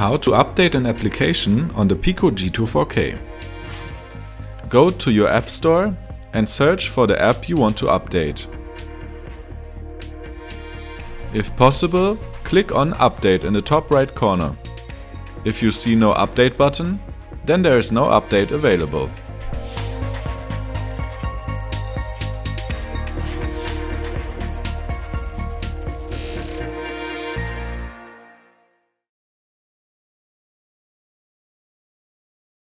How to update an application on the Pico G2 4K. Go to your App Store and search for the app you want to update. If possible, click on Update in the top right corner. If you see no update button, then there is no update available.